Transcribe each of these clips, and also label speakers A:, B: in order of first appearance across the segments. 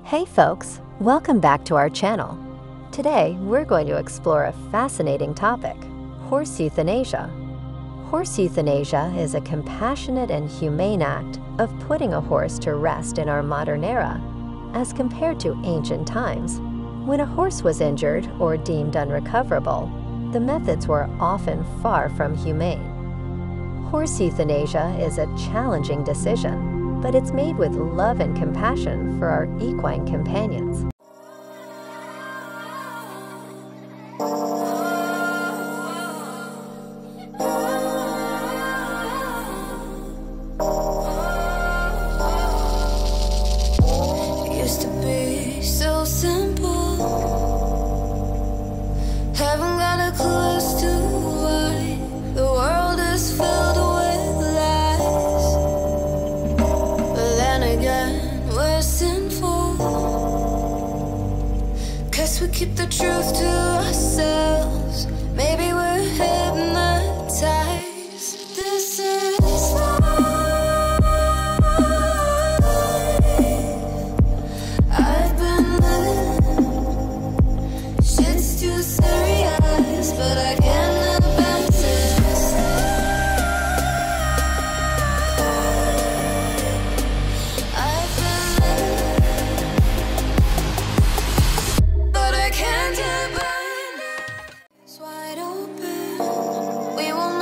A: Hey folks, welcome back to our channel. Today, we're going to explore a fascinating topic, horse euthanasia. Horse euthanasia is a compassionate and humane act of putting a horse to rest in our modern era, as compared to ancient times. When a horse was injured or deemed unrecoverable, the methods were often far from humane. Horse euthanasia is a challenging decision, but it's made with love and compassion for our equine companions.
B: Used to be so simple. Haven't again, we're sinful. Cause we keep the truth to ourselves.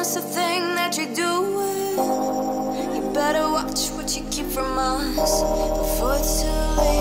B: it's a thing that you do. You better watch what you keep from us before it's too late.